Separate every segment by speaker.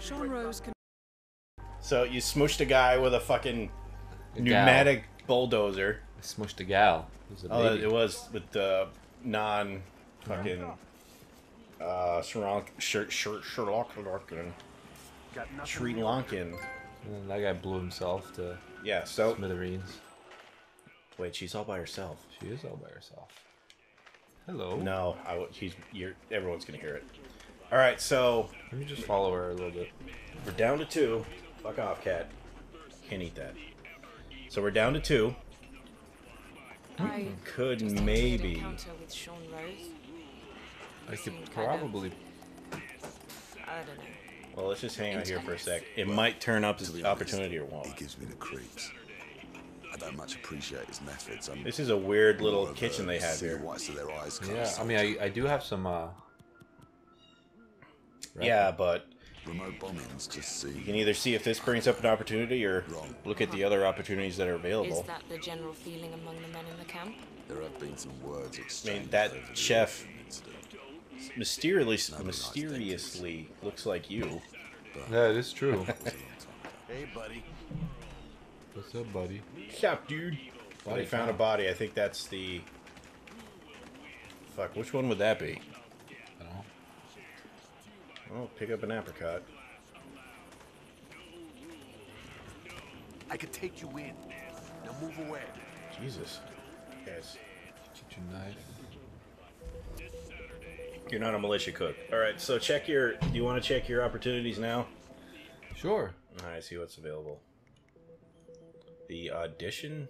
Speaker 1: Sean Rose can
Speaker 2: So you smushed a guy with a fucking
Speaker 3: A
Speaker 2: pneumatic bulldozer.
Speaker 3: I smushed a gal. It was a
Speaker 2: Oh, it was with the non fucking uh Sri Sri Sri Sri Lankan Sri Lankan.
Speaker 3: And that guy blew himself to
Speaker 2: Yeah. So
Speaker 3: smithereens.
Speaker 2: wait, she's all by herself.
Speaker 3: She is all by herself. Hello.
Speaker 2: No, I w- he's you're everyone's gonna hear it. All right, so
Speaker 3: Let me just follow her a little bit.
Speaker 2: we're down to two. Fuck off, cat. Can't eat that. So we're down to two.
Speaker 1: I
Speaker 2: Could
Speaker 1: just had a weird
Speaker 2: maybe.
Speaker 1: with Sean Rose.
Speaker 3: I could
Speaker 1: Seemed kind of-
Speaker 3: probably.
Speaker 1: I don't know.
Speaker 2: Well, let's just hang out here for a sec. It might turn up as
Speaker 4: To
Speaker 2: an
Speaker 4: be honest,
Speaker 2: opportunity or won't.
Speaker 4: He gives me the creeps. I don't much appreciate his methods. I'm
Speaker 2: This is a weird little kitchen they have
Speaker 4: see the
Speaker 2: here.
Speaker 4: whites of their eyes
Speaker 3: Yeah, I mean, I, I do have some. uh
Speaker 2: Yeah, but
Speaker 4: remote bombings. Just see.
Speaker 2: you can either see if this brings up an opportunity or look at the other opportunities that are available.
Speaker 1: Is
Speaker 2: available.
Speaker 1: that the general feeling among the men in the camp?
Speaker 4: There have been some words exchanged.
Speaker 2: that
Speaker 4: over the
Speaker 2: chef- Mysteriously,
Speaker 4: Nobody likes
Speaker 2: mysteriously looks like you.
Speaker 3: Yeah, it is true.
Speaker 4: Hey, buddy.
Speaker 3: What's up, buddy?
Speaker 2: Shop, dude. Well, they found a body. I think that's the. Fuck, which one would that be?
Speaker 3: I don't know.
Speaker 2: Oh, pick up an apricot.
Speaker 5: I could take you in. Now move away.
Speaker 2: Jesus. Guys,
Speaker 3: Kitchen knife.
Speaker 2: you're not a militia cook. All right, so check your. Do you want to check your opportunities now?
Speaker 3: Sure.
Speaker 2: All right, see what's available. The audition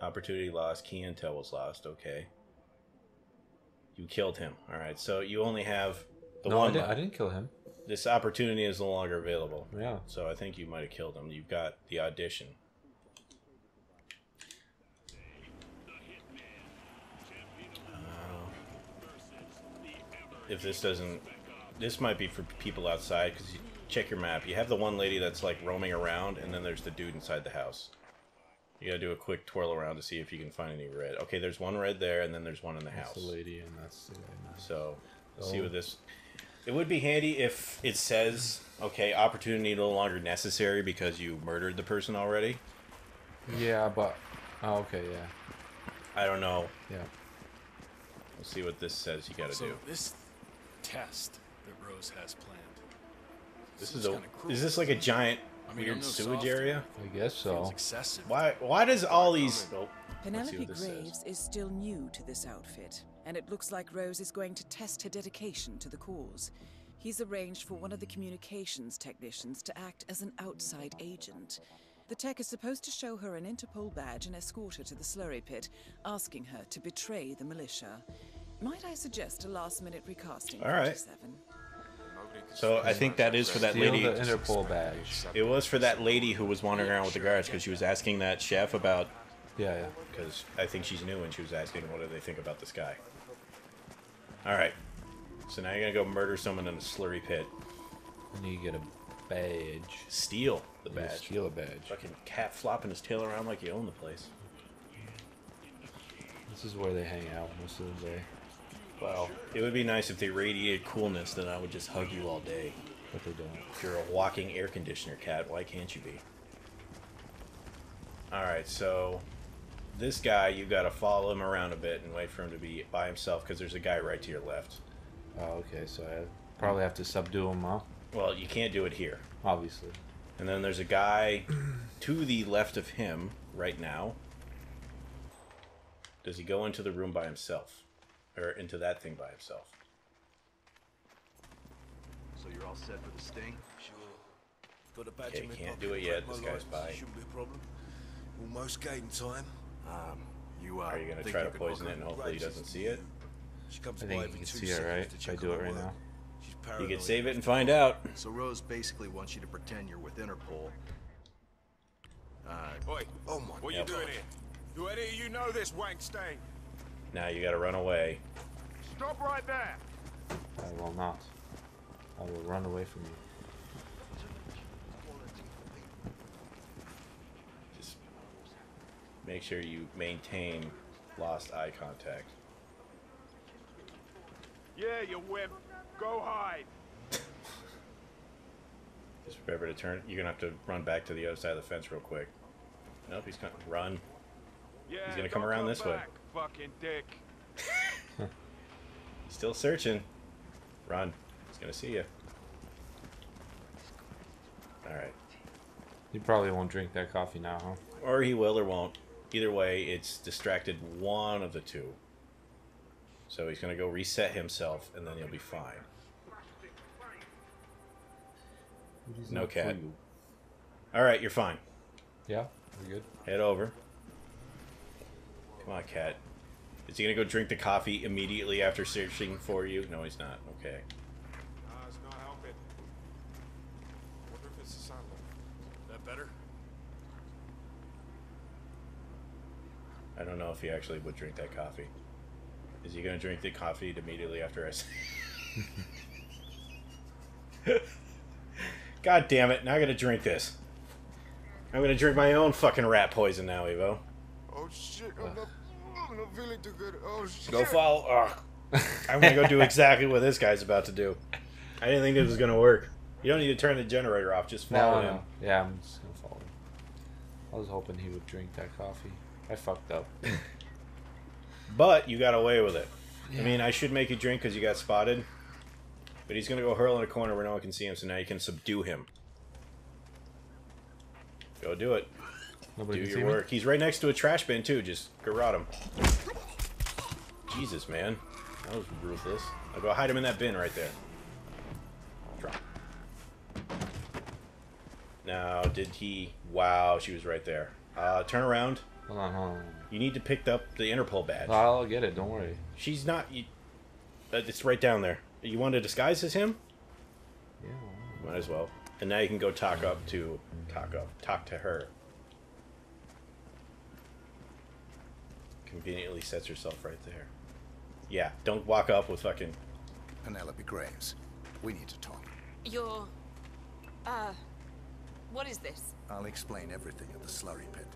Speaker 2: opportunity lost. Key intel was lost. Okay. You killed him. All right, so you only have the
Speaker 3: no, I
Speaker 2: one.
Speaker 3: didn't, I didn't kill him.
Speaker 2: This opportunity is no longer available.
Speaker 3: Yeah.
Speaker 2: So I think you might have killed him. You've got the audition. Uh, if this doesn't, this might be for people outside because check your map. You have the one lady that's like roaming around, and then there's the dude inside the house. You gotta do a quick twirl around to see if you can find any red. Okay, there's one red there, and then there's one in the
Speaker 3: That's
Speaker 2: house.
Speaker 3: the lady, and that's the guy. now.
Speaker 2: So, let's see
Speaker 3: Oh.
Speaker 2: what this. It would be handy if it says, okay, opportunity no longer necessary because you murdered the person already.
Speaker 3: Yeah, but. Oh, okay, yeah.
Speaker 2: I don't know.
Speaker 3: Yeah.
Speaker 2: Let's see what this says you gotta
Speaker 6: So
Speaker 2: do.
Speaker 6: this test that Rose has planned.
Speaker 2: This is a.
Speaker 6: cruel,
Speaker 2: Is this like a giant
Speaker 6: I mean,
Speaker 2: weird
Speaker 6: no
Speaker 2: sewage area?
Speaker 3: I guess so.
Speaker 6: excessive.
Speaker 2: Why? Why does all these? Oh,
Speaker 7: Penelope
Speaker 2: what says.
Speaker 7: Graves is still new to this outfit, and it looks like Rose is going to test her dedication to the cause. He's arranged for one of the communications technicians to act as an outside agent. The tech is supposed to show her an Interpol badge and escort her to the slurry pit, asking her to betray the militia. Might I suggest a last minute recasting?
Speaker 2: All right.
Speaker 7: 47?
Speaker 2: So I think that is for that
Speaker 3: Steal
Speaker 2: lady.
Speaker 3: the Interpol badge.
Speaker 2: It was for that lady who was wandering around with the guards because she was asking that chef about.
Speaker 3: Yeah, yeah.
Speaker 2: Because I think she's new and she was asking what do they think about this guy. All right. So now you're gonna go murder someone in a slurry pit.
Speaker 3: And you get a badge.
Speaker 2: Steal the
Speaker 3: You
Speaker 2: badge.
Speaker 3: Steal a badge.
Speaker 2: Fucking cat flopping his tail around like you own the place.
Speaker 3: This is where they hang out most of the day.
Speaker 2: Well, it would be nice if they radiated coolness, then I would just hug you all day.
Speaker 3: But they don't.
Speaker 2: If you're a walking air conditioner cat, why can't you be? Alright, so this guy, you've gotta follow him around a bit and wait for him to be by himself because there's a guy right to your left.
Speaker 3: Oh, okay. So I probably have to subdue him, huh?
Speaker 2: Well, you can't do it here.
Speaker 3: Obviously.
Speaker 2: And then there's a guy to the left of him right now. Does he go into the room by himself? Or into that thing by himself?
Speaker 5: So you're all set for the sting?
Speaker 6: Sure. Got a badge
Speaker 2: Okay,
Speaker 6: in my
Speaker 2: can't do it yet. This guy's by.
Speaker 6: Shouldn't be a problem. Almost game time.
Speaker 5: Um, you, uh,
Speaker 2: Are you gonna try to poison
Speaker 5: walk
Speaker 2: it and hopefully he doesn't see it?
Speaker 6: She comes
Speaker 3: I
Speaker 6: by
Speaker 3: think
Speaker 6: every
Speaker 3: you can see it,
Speaker 6: seconds
Speaker 3: right?
Speaker 6: to
Speaker 3: If I do it
Speaker 6: her
Speaker 3: right now.
Speaker 6: She's
Speaker 2: You
Speaker 6: paranoid.
Speaker 2: can save it and find out.
Speaker 5: So Rose basically wants you to pretend you're with Interpol. Uh,
Speaker 8: Oi,
Speaker 6: Oh my
Speaker 8: what
Speaker 2: are
Speaker 8: you doing here? Do any of you know this wank stain?
Speaker 2: Now you gotta run away.
Speaker 8: Stop right there!
Speaker 3: I will not. I will run away from you.
Speaker 2: Just make sure you maintain lost eye contact.
Speaker 8: Yeah, you wimp. Go hide.
Speaker 2: Just remember to turn. You're gonna have to run back to the other side of the fence real quick. Nope, he's gonna run.
Speaker 8: Yeah,
Speaker 2: He's gonna come
Speaker 8: don't
Speaker 2: around this way.
Speaker 8: Back, Fucking dick.
Speaker 2: Still searching. Run. He's gonna see you. All right.
Speaker 3: He probably won't drink that coffee now, huh?
Speaker 2: Or he will or won't. Either way, it's distracted one of the two. So he's gonna go reset himself, and then he'll be fine. No cat. All right, you're fine.
Speaker 3: Yeah, we're good.
Speaker 2: Head over. Come on, cat. Is he gonna go drink the coffee immediately after searching for you? No, he's not. Okay.
Speaker 8: It's not helping. Wonder if it's sunlight.
Speaker 6: That better?
Speaker 2: I don't know if he actually would drink that coffee. Is he gonna drink the coffee immediately after I say? God damn it! Now I gotta drink this. I'm gonna drink my own fucking rat poison now, Evo.
Speaker 8: Oh shit, I'm not, I'm feeling too good. Oh shit.
Speaker 2: Go follow. Ugh. I'm gonna go do exactly what this guy's about to do. I didn't think this was gonna work. You don't need to turn the generator off. Just follow
Speaker 3: No,
Speaker 2: him.
Speaker 3: no. Yeah, I'm just gonna follow him. I was hoping he would drink that coffee. I fucked up.
Speaker 2: But you got away with it. I mean, I should make you drink because you got spotted. But he's gonna go hurl in a corner where no one can see him, so now you can subdue him. Go do it.
Speaker 3: Nobody
Speaker 2: do your
Speaker 3: me?
Speaker 2: work. He's right next to a trash bin too. Just garrot him. Jesus, man, that was ruthless. I'll go hide him in that bin right there. Drop. Now, did he? Wow, she was right there. Uh, turn around.
Speaker 3: Hold on, hold on.
Speaker 2: You need to pick up the Interpol badge.
Speaker 3: I'll get it. Don't worry.
Speaker 2: She's not. You, uh, it's right down there. You want to disguise as him?
Speaker 3: Yeah.
Speaker 2: Might as well. And now you can go talk up to talk up talk to her. Conveniently sets herself right there. Yeah, don't walk up with fucking.
Speaker 4: Penelope Graves, we need to talk.
Speaker 1: You're. Uh. What is this?
Speaker 4: I'll explain everything at the slurry pit.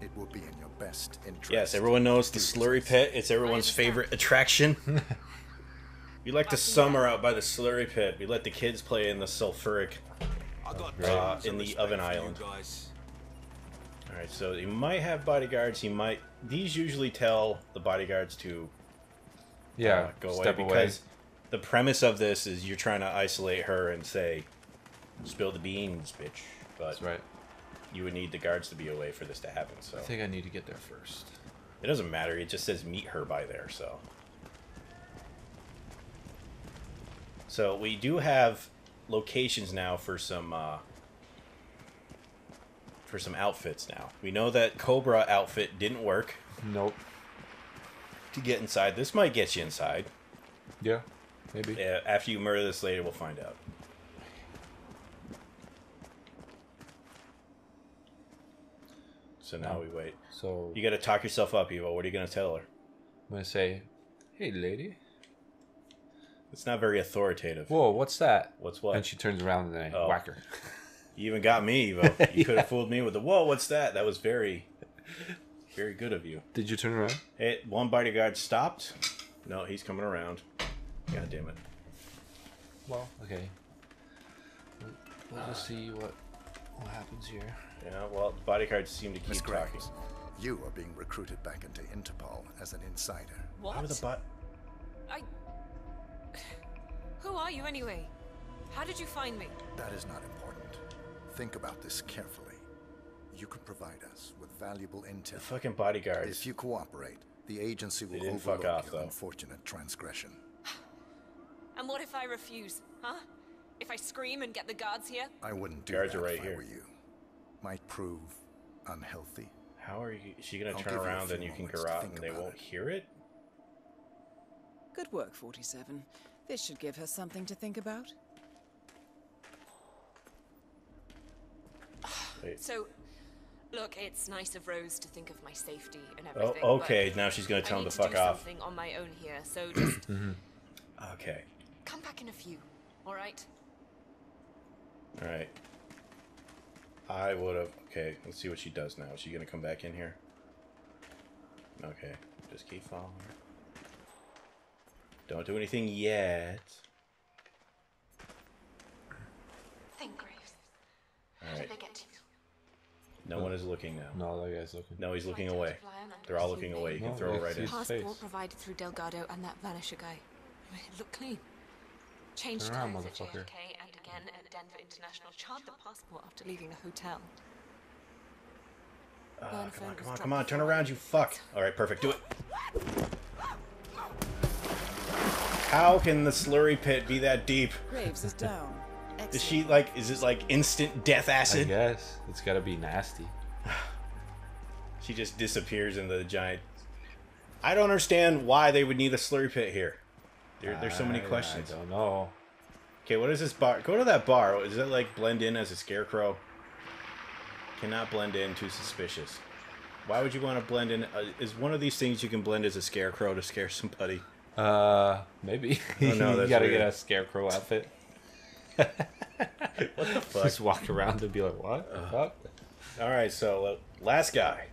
Speaker 4: It will be in your best interest.
Speaker 2: Yes, everyone knows the slurry pit. It's everyone's favorite attraction. we like the
Speaker 1: Fucking
Speaker 2: summer out by the slurry pit. We let the kids play in the sulfuric. Uh, in the oven
Speaker 6: for you
Speaker 2: island.
Speaker 6: guys.
Speaker 2: All right, so he might have bodyguards. He might. These usually tell the bodyguards to
Speaker 3: Yeah.
Speaker 2: uh, go away
Speaker 3: step away.
Speaker 2: because the premise of this is you're trying to isolate her and say, "Spill the beans, bitch." But
Speaker 3: That's right.
Speaker 2: you would need the guards to be away for this to happen. So
Speaker 3: I think I need to get there first.
Speaker 2: it doesn't matter. It just says meet her by there. So. So we do have locations now for some uh, for some outfits now. We know that Cobra outfit didn't work
Speaker 3: Nope.
Speaker 2: to get inside. This might get you inside.
Speaker 3: Yeah. Maybe.
Speaker 2: Yeah, after you murder this lady, we'll find out. So now
Speaker 3: No.
Speaker 2: we wait.
Speaker 3: So
Speaker 2: You got to talk yourself up, Evo. What are you gonna tell her?
Speaker 3: I'm gonna say, "Hey, lady.
Speaker 2: It's not very authoritative.
Speaker 3: Whoa, what's that?"
Speaker 2: What's what?
Speaker 3: And she turns around and I
Speaker 2: Oh.
Speaker 3: whack her.
Speaker 2: You even got me, Evo. You could have fooled me with the whoa. What's that? That was very, very good of you.
Speaker 3: Did you turn around?
Speaker 2: Hey, one bodyguard stopped. No, he's coming around. God damn it.
Speaker 3: Well, okay. We'll- We'll just see what what happens here.
Speaker 2: Yeah. Well, the bodyguards seem to keep
Speaker 4: Miss
Speaker 2: talking.
Speaker 4: You are being recruited back into Interpol as an insider.
Speaker 1: What?
Speaker 2: How are the bot?
Speaker 1: I. Who are you anyway? How did you find me?
Speaker 4: That is not important. Think about this carefully. You could provide us with valuable intel.
Speaker 2: The fucking bodyguards.
Speaker 4: If you cooperate, the agency will
Speaker 2: didn't fuck
Speaker 4: overlook
Speaker 2: off,
Speaker 4: your
Speaker 2: though.
Speaker 4: unfortunate transgression.
Speaker 1: And what if I refuse? Huh? If I scream and get the guards here?
Speaker 4: I wouldn't do
Speaker 2: Guards
Speaker 4: that
Speaker 2: are right
Speaker 4: if I
Speaker 2: here.
Speaker 4: were you. Might prove unhealthy.
Speaker 2: How are you? Is she gonna
Speaker 4: I'll
Speaker 2: turn
Speaker 4: give you
Speaker 2: around and you can
Speaker 4: moments to
Speaker 2: and they won't
Speaker 4: it.
Speaker 2: hear it?
Speaker 7: Good work, 47. This should give her something to think about.
Speaker 2: Wait.
Speaker 1: So, look, it's nice of Rose to think of my safety and everything.
Speaker 2: Oh,
Speaker 1: everything.
Speaker 2: okay. Now she's gonna tell
Speaker 1: I
Speaker 2: him
Speaker 1: need
Speaker 2: to
Speaker 1: to
Speaker 2: fuck
Speaker 1: do
Speaker 2: off.
Speaker 1: something on my own here, so just mm-hmm.
Speaker 2: Okay.
Speaker 1: come back in a few. All right?
Speaker 2: All right. I would have. Okay. Let's see what she does now. Is she gonna come back in here? Okay. Just keep following her. Don't do anything yet.
Speaker 1: Think, Graves. How
Speaker 2: Alright.
Speaker 1: did they get to you?
Speaker 2: No one is looking now.
Speaker 3: No, that guy's looking.
Speaker 2: No, he's looking away.
Speaker 1: Delta Flyer and
Speaker 2: They're all looking away. You can
Speaker 3: No,
Speaker 2: throw it right in.
Speaker 3: it's-
Speaker 1: Passport
Speaker 3: face.
Speaker 1: provided through Delgado and that Vanisher guy. I mean, it looked clean. Changed
Speaker 3: Turn around,
Speaker 1: clothes at
Speaker 3: motherfucker.
Speaker 1: JFK and again at Denver International. Charred the passport after leaving the hotel.
Speaker 2: Ah, come on, come on, come on. Turn around, you fuck. All right, perfect. Do it. How can the slurry pit be that deep?
Speaker 7: Graves is down.
Speaker 2: Is she like? Is it like instant death acid?
Speaker 3: Yes, it's gotta be nasty.
Speaker 2: She just disappears in the giant. I don't understand why they would need a slurry pit here. There, there's so many questions.
Speaker 3: I don't know.
Speaker 2: Okay, what is this bar? Go to that bar. Is it like blend in as a scarecrow? Cannot blend in. Too suspicious. Why would you want to blend in? Uh, is one of these things you can blend as a scarecrow to scare somebody?
Speaker 3: Uh, maybe.
Speaker 2: Oh, no,
Speaker 3: you gotta
Speaker 2: weird.
Speaker 3: get a scarecrow outfit.
Speaker 2: What the fuck?
Speaker 3: Just walk around and be like, "What? the fuck?"
Speaker 2: All right, so uh, last guy.